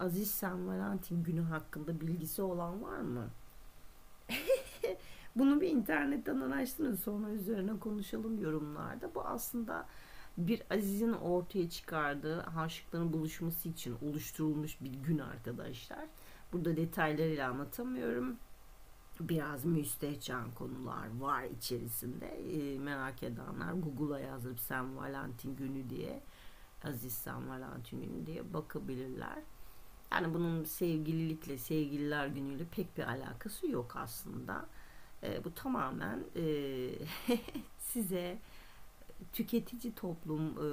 Aziz San Valentin günü hakkında bilgisi olan var mı? Bunu bir internetten araştırın sonra üzerine konuşalım yorumlarda. Bu aslında bir Aziz'in ortaya çıkardığı aşıkların buluşması için oluşturulmuş bir gün arkadaşlar. Burada detaylarıyla anlatamıyorum. Biraz müstehcen konular var içerisinde. E, merak edenler Google'a yazıp San Valentin günü diye Aziz San Valentin günü diye bakabilirler. Yani bunun sevgililikle, sevgililer günüyle pek bir alakası yok aslında. E, bu tamamen e, size tüketici toplum e,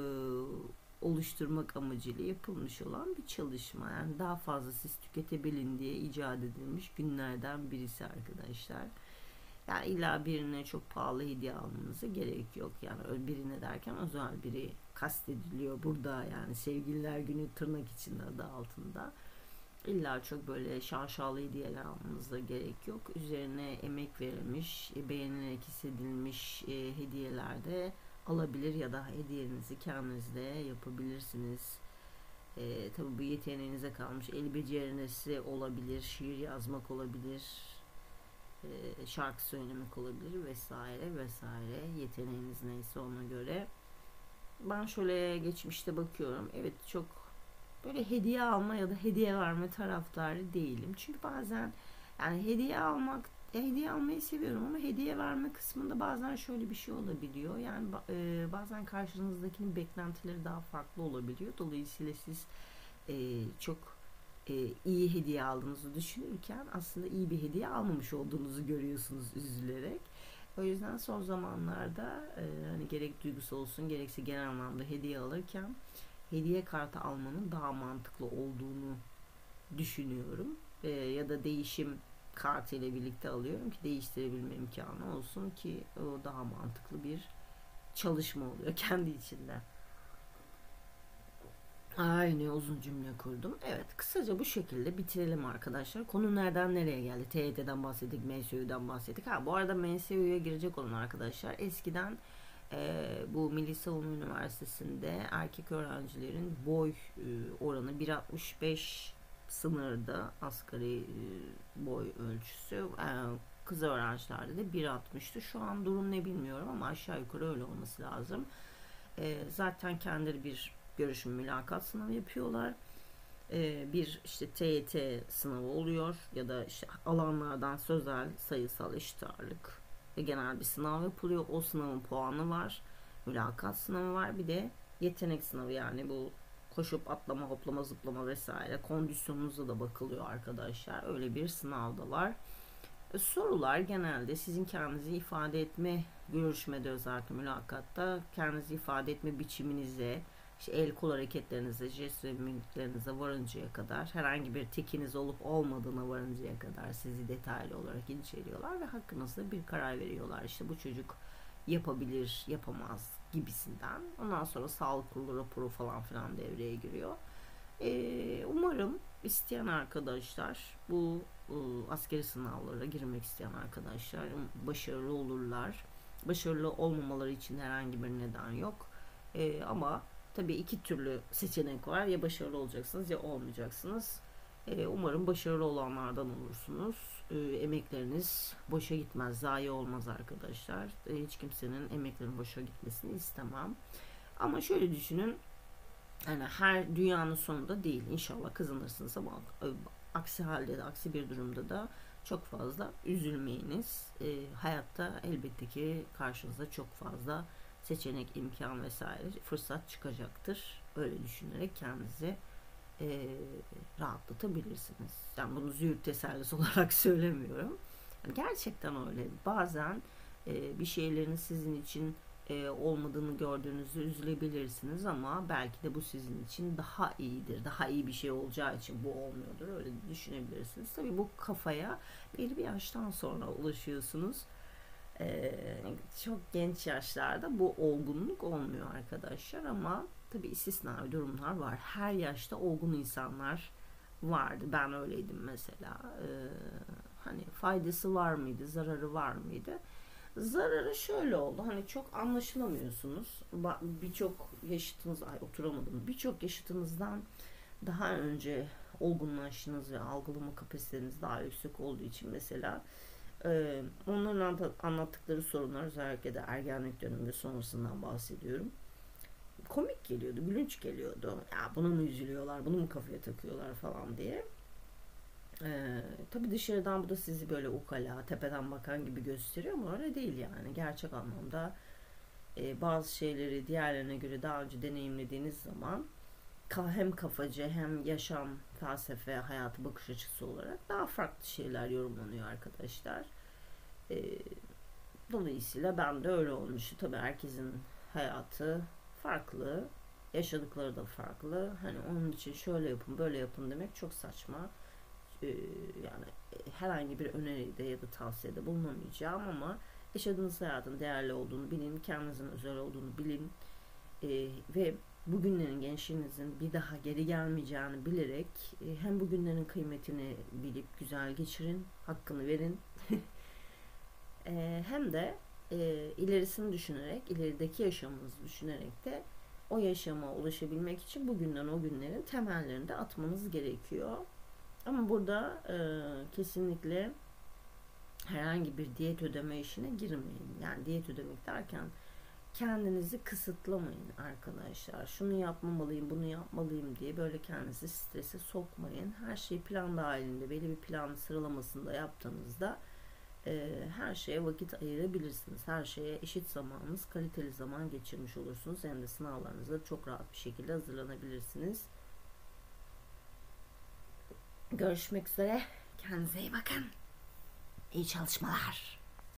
oluşturmak amacıyla yapılmış olan bir çalışma. Yani daha fazla siz tüketebilin diye icat edilmiş günlerden birisi arkadaşlar. Yani illa birine çok pahalı hediye almanıza gerek yok. Yani birine derken özel biri kastediliyor burada yani sevgililer günü tırnak içinde adı altında. İlla çok böyle şaşalı hediyeler almanıza gerek yok. Üzerine emek verilmiş, e, beğenilerek hissedilmiş e, hediyeler de alabilir ya da hediyenizi kendiniz de yapabilirsiniz. E, tabii bu yeteneğinize kalmış. El becerinizi olabilir, şiir yazmak olabilir, e, şarkı söylemek olabilir vesaire vesaire. Yeteneğiniz neyse ona göre. Ben şöyle geçmişte bakıyorum. Evet çok böyle hediye alma ya da hediye verme taraftarı değilim. Çünkü bazen yani hediye almak hediye almayı seviyorum ama hediye verme kısmında bazen şöyle bir şey olabiliyor. Yani e, bazen karşınızdakinin beklentileri daha farklı olabiliyor. Dolayısıyla siz e, çok e, iyi hediye aldığınızı düşünürken aslında iyi bir hediye almamış olduğunuzu görüyorsunuz üzülerek. O yüzden son zamanlarda e, hani gerek duygusal olsun gerekse genel anlamda hediye alırken hediye kartı almanın daha mantıklı olduğunu düşünüyorum. E, ya da değişim kartı ile birlikte alıyorum ki değiştirebilme imkanı olsun ki o daha mantıklı bir çalışma oluyor kendi içinde. Ay ne uzun cümle kurdum. Evet kısaca bu şekilde bitirelim arkadaşlar. Konu nereden nereye geldi? TYT'den bahsettik, MSU'dan bahsettik. Ha bu arada MSU'ya girecek olan arkadaşlar eskiden e, bu Milli Savunma Üniversitesi'nde erkek öğrencilerin boy e, oranı 1.65 sınırda asgari e, boy ölçüsü. E, kız öğrencilerde de 1.60'tı. Şu an durum ne bilmiyorum ama aşağı yukarı öyle olması lazım. E, zaten kendileri bir görüşüm mülakat sınavı yapıyorlar. Ee, bir işte TYT sınavı oluyor ya da işte alanlardan sözel, sayısal, eşit ağırlık ve genel bir sınav yapılıyor. O sınavın puanı var. Mülakat sınavı var. Bir de yetenek sınavı yani bu koşup atlama, hoplama, zıplama vesaire kondisyonunuzda da bakılıyor arkadaşlar. Öyle bir sınav var. E, sorular genelde sizin kendinizi ifade etme görüşmede özellikle mülakatta kendinizi ifade etme biçiminize, işte el kol hareketlerinize, jest ve mimiklerinize varıncaya kadar herhangi bir tekiniz olup olmadığına varıncaya kadar sizi detaylı olarak inceliyorlar ve hakkınızda bir karar veriyorlar. İşte bu çocuk yapabilir, yapamaz gibisinden. Ondan sonra sağlık kurulu raporu falan filan devreye giriyor. Ee, umarım isteyen arkadaşlar bu e, askeri sınavlara girmek isteyen arkadaşlar başarılı olurlar. Başarılı olmamaları için herhangi bir neden yok. Ee, ama Tabii iki türlü seçenek var. Ya başarılı olacaksınız ya olmayacaksınız. Ee, umarım başarılı olanlardan olursunuz. Ee, emekleriniz boşa gitmez, zayi olmaz arkadaşlar. Ee, hiç kimsenin emeklerinin boşa gitmesini istemem. Ama şöyle düşünün. Yani her dünyanın sonunda değil. İnşallah kazanırsınız ama e, aksi halde de, aksi bir durumda da çok fazla üzülmeyiniz. hayatta elbette ki karşınıza çok fazla seçenek, imkan vesaire fırsat çıkacaktır. Öyle düşünerek kendinizi e, rahatlatabilirsiniz. Yani bunu züğürt tesellisi olarak söylemiyorum. Yani gerçekten öyle. Bazen e, bir şeylerin sizin için e, olmadığını gördüğünüzde üzülebilirsiniz ama belki de bu sizin için daha iyidir. Daha iyi bir şey olacağı için bu olmuyordur. Öyle düşünebilirsiniz. Tabii bu kafaya belli bir yaştan sonra ulaşıyorsunuz ee, çok genç yaşlarda bu olgunluk olmuyor arkadaşlar ama tabi istisnai durumlar var. Her yaşta olgun insanlar vardı. Ben öyleydim mesela. Ee, hani faydası var mıydı, zararı var mıydı? Zararı şöyle oldu. Hani çok anlaşılamıyorsunuz. Birçok yaşıtınız ay oturamadım. Birçok yaşıtınızdan daha önce olgunlaştınız ve algılama kapasiteniz daha yüksek olduğu için mesela e, onların anlattıkları sorunlar özellikle de ergenlik dönemi sonrasından bahsediyorum. Komik geliyordu, gülünç geliyordu. Ya buna mı üzülüyorlar, bunu mu kafaya takıyorlar falan diye. Ee, tabii dışarıdan bu da sizi böyle ukala, tepeden bakan gibi gösteriyor ama öyle değil yani. Gerçek anlamda e, bazı şeyleri diğerlerine göre daha önce deneyimlediğiniz zaman hem kafacı hem yaşam, felsefe, hayatı bakış açısı olarak daha farklı şeyler yorumlanıyor arkadaşlar. E, dolayısıyla ben de öyle olmuştu. Tabii herkesin hayatı farklı, yaşadıkları da farklı. Hani onun için şöyle yapın, böyle yapın demek çok saçma. E, yani herhangi bir öneride ya da tavsiyede bulunamayacağım ama yaşadığınız hayatın değerli olduğunu bilin, kendinizin özel olduğunu bilin e, ve bugünlerin gençliğinizin bir daha geri gelmeyeceğini bilerek e, hem bugünlerin kıymetini bilip güzel geçirin, hakkını verin. e, hem de e, ilerisini düşünerek, ilerideki yaşamınızı düşünerek de o yaşama ulaşabilmek için bugünden o günlerin temellerini de atmanız gerekiyor. Ama burada kesinlikle herhangi bir diyet ödeme işine girmeyin. Yani diyet ödemek derken kendinizi kısıtlamayın arkadaşlar. Şunu yapmamalıyım, bunu yapmalıyım diye böyle kendinizi strese sokmayın. Her şeyi plan dahilinde, belli bir plan sıralamasında yaptığınızda e, her şeye vakit ayırabilirsiniz. Her şeye eşit zamanınız, kaliteli zaman geçirmiş olursunuz. Hem de sınavlarınıza çok rahat bir şekilde hazırlanabilirsiniz. Görüşmek üzere. Kendinize iyi bakın. İyi çalışmalar.